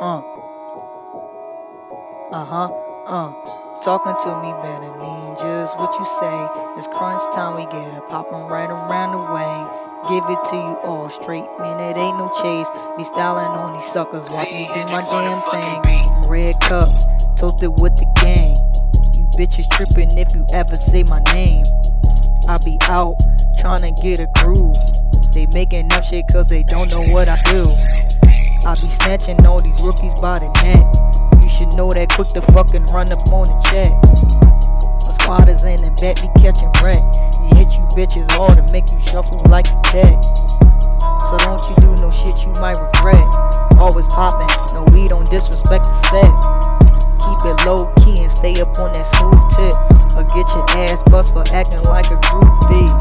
uh. Uh huh, uh. Talking to me better mean just what you say. It's crunch time, we get it poppin' right around the way. Give it to you all straight, man, it ain't no chase. Be styling on these suckers, watch me do my damn thing. Red cups, toasted with the gang. You bitches trippin' if you ever say my name. I be out trying to get a groove. They making up shit cause they don't know what I do. I be snatching all these rookies by the neck. You should know that quick to fucking run up on the check. My squad is in the back be catching wreck. We hit you bitches hard to make you shuffle like a deck. So don't you do no shit you might regret. Always popping, no we don't disrespect the set. Keep it low key and stay up on that smooth tip. Or get your ass bust for acting like a groupie.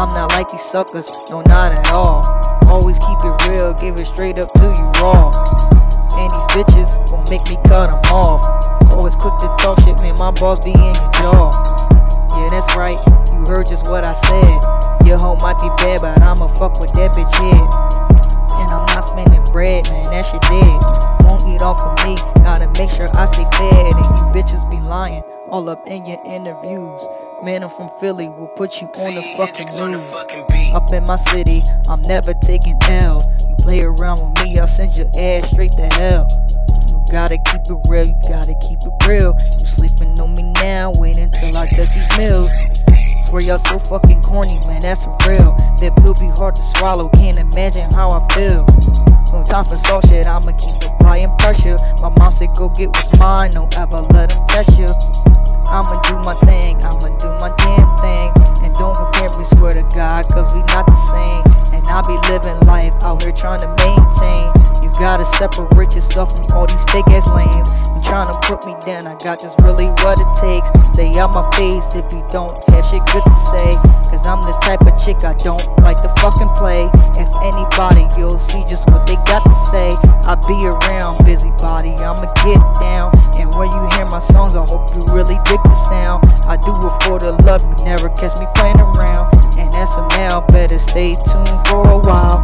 I'm not like these suckers, no not at all. Always keep straight up to you raw. And these bitches gon' make me cut them off. Always quick to talk shit, man, my balls be in your jaw. Yeah, that's right, you heard just what I said. Your hoe might be bad, but I'ma fuck with that bitch head. And I'm not spending bread, man, that shit dead. Won't eat off of me, gotta make sure I stay fed. And you bitches be lying all up in your interviews. Man, I'm from Philly, we'll put you on the fucking news. Up in my city, I'm never taking L's. Play around with me, I'll send your ass straight to hell. You gotta keep it real, you gotta keep it real. You sleeping on me now, wait until I test these meals. Swear y'all so fucking corny, man, that's for real. That pill be hard to swallow, can't imagine how I feel. No time for soft shit, I'ma keep applying pressure. My mom said, go get what's mine, don't ever let them test you. I'ma do my thing, I'ma do my life out here trying to maintain. You gotta separate yourself from all these fake ass lanes. You trying to put me down, I got just really what it takes. Stay out my face if you don't have shit good to say. Cause I'm the type of chick I don't like to fucking play. Ask anybody, you'll see just what they got to say. I be around, busybody, I'ma get down. And when you hear my songs, I hope you really dig the sound. I do it for the love, you never catch me playing around. And as for now, better stay tuned for a while.